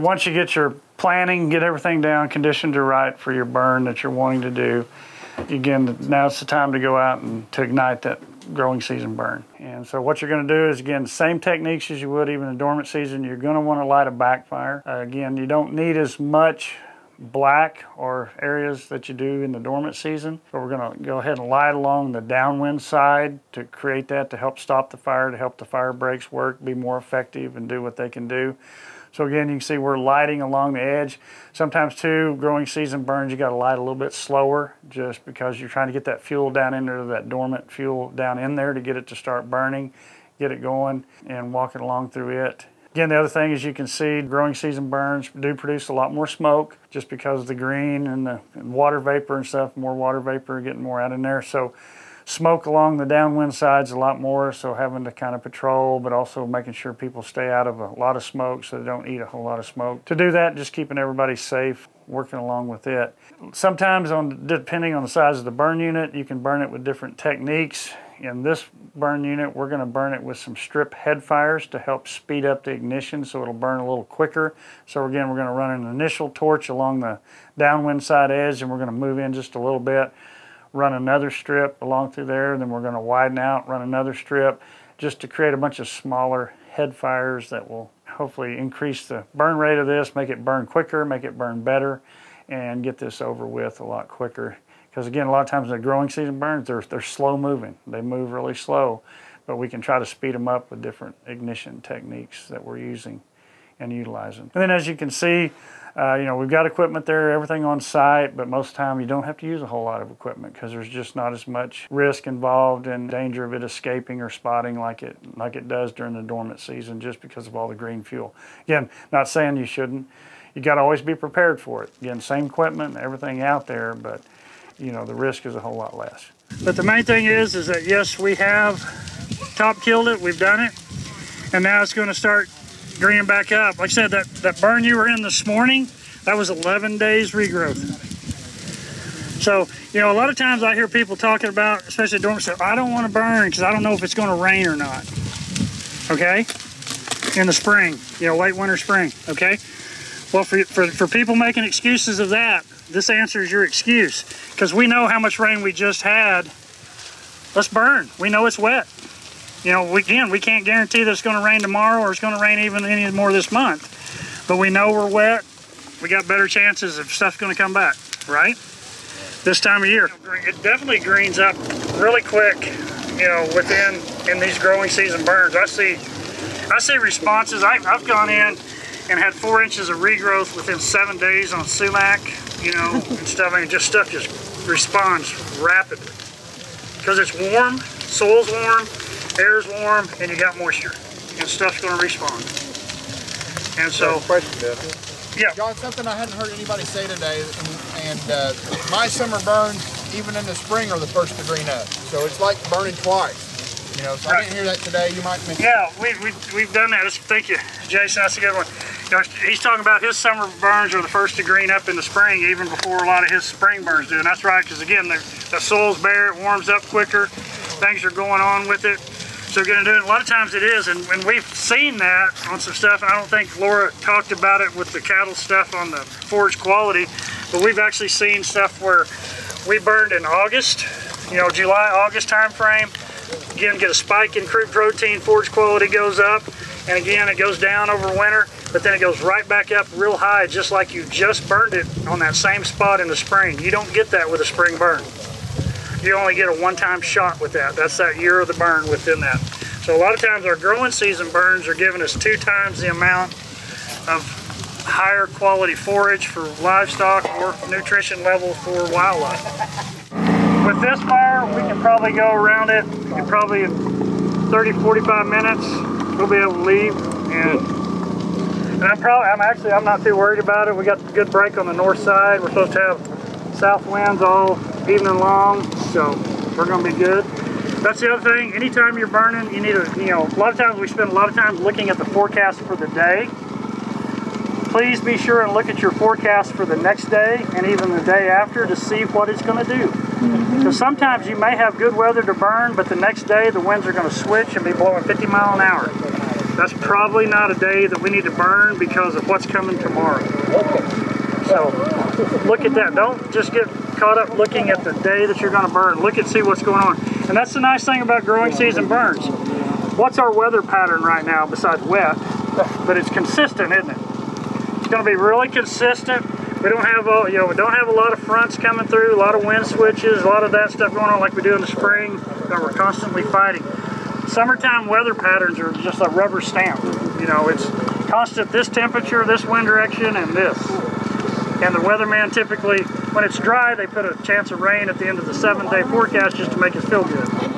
once you get your planning, get everything down, conditioned to right for your burn that you're wanting to do, again, now it's the time to go out and to ignite that growing season burn. And so what you're going to do is, again, same techniques as you would even in dormant season. You're going to want to light a backfire. Uh, again, you don't need as much black or areas that you do in the dormant season. So we're going to go ahead and light along the downwind side to create that to help stop the fire, to help the fire breaks work, be more effective and do what they can do. So again, you can see we're lighting along the edge. Sometimes too, growing season burns, you got to light a little bit slower just because you're trying to get that fuel down into that dormant fuel down in there to get it to start burning, get it going and walking along through it. Again, the other thing is you can see growing season burns do produce a lot more smoke just because the green and the water vapor and stuff, more water vapor getting more out in there. So smoke along the downwind sides a lot more, so having to kind of patrol, but also making sure people stay out of a lot of smoke so they don't eat a whole lot of smoke. To do that, just keeping everybody safe, working along with it. Sometimes, on depending on the size of the burn unit, you can burn it with different techniques in this burn unit, we're going to burn it with some strip head fires to help speed up the ignition so it'll burn a little quicker. So again, we're going to run an initial torch along the downwind side edge and we're going to move in just a little bit, run another strip along through there, then we're going to widen out, run another strip just to create a bunch of smaller head fires that will hopefully increase the burn rate of this, make it burn quicker, make it burn better, and get this over with a lot quicker. Because again, a lot of times in the growing season burns, they're, they're slow moving. They move really slow, but we can try to speed them up with different ignition techniques that we're using and utilizing. And then as you can see, uh, you know, we've got equipment there, everything on site, but most of the time you don't have to use a whole lot of equipment because there's just not as much risk involved and danger of it escaping or spotting like it like it does during the dormant season just because of all the green fuel. Again, not saying you shouldn't. You got to always be prepared for it. Again, same equipment, everything out there, but you know, the risk is a whole lot less. But the main thing is, is that yes, we have top killed it, we've done it, and now it's gonna start greening back up. Like I said, that, that burn you were in this morning, that was 11 days regrowth. So, you know, a lot of times I hear people talking about, especially dormant stuff, I don't want to burn because I don't know if it's going to rain or not. Okay? In the spring, you know, late winter, spring. Okay? Well, for, for, for people making excuses of that, this answers your excuse because we know how much rain we just had. Let's burn. We know it's wet. You know, we, again, we can't guarantee that it's going to rain tomorrow or it's going to rain even any more this month. But we know we're wet. We got better chances if stuff's going to come back, right? This time of year. It definitely greens up really quick, you know, within in these growing season burns. I see I see responses. I, I've gone in and had four inches of regrowth within seven days on sumac you know, and stuff. I mean, just stuff just responds rapidly because it's warm, soil's warm, air's warm, and you got moisture, and stuff's going to respond. And so, question, yeah, John, something I hadn't heard anybody say today, and, and uh, my summer burns, even in the spring, are the first to green up. So it's like burning twice. You know, so right. I didn't hear that today. You might mention. Yeah, we, we, we've done that. Thank you, Jason. That's a good one he's talking about his summer burns are the first to green up in the spring, even before a lot of his spring burns do. And that's right, because again, the, the soil's bare, it warms up quicker, things are going on with it. So going to do it. A lot of times it is, and, and we've seen that on some stuff. I don't think Laura talked about it with the cattle stuff on the forage quality, but we've actually seen stuff where we burned in August, you know, July, August time frame. Again, get a spike in crude protein, forage quality goes up, and again, it goes down over winter but then it goes right back up real high just like you just burned it on that same spot in the spring. You don't get that with a spring burn. You only get a one-time shot with that. That's that year of the burn within that. So a lot of times our growing season burns are giving us two times the amount of higher quality forage for livestock or nutrition level for wildlife. With this fire, we can probably go around it in probably 30, 45 minutes. We'll be able to leave and and I'm probably, I'm actually, I'm not too worried about it. We got a good break on the north side. We're supposed to have south winds all evening long, so we're gonna be good. That's the other thing, anytime you're burning, you need to, you know, a lot of times we spend a lot of time looking at the forecast for the day. Please be sure and look at your forecast for the next day and even the day after to see what it's gonna do. Because sometimes you may have good weather to burn, but the next day the winds are gonna switch and be blowing 50 mile an hour That's probably not a day that we need to burn because of what's coming tomorrow. So look at that. Don't just get caught up looking at the day that you're going to burn. Look and see what's going on. And that's the nice thing about growing season burns. What's our weather pattern right now besides wet? But it's consistent, isn't it? It's going to be really consistent. We don't have a, you know, we don't have a lot of fronts coming through, a lot of wind switches, a lot of that stuff going on like we do in the spring that we're constantly fighting. Summertime weather patterns are just a rubber stamp. You know, it's constant this temperature, this wind direction, and this. And the weatherman typically, when it's dry, they put a chance of rain at the end of the seven day forecast just to make us feel good.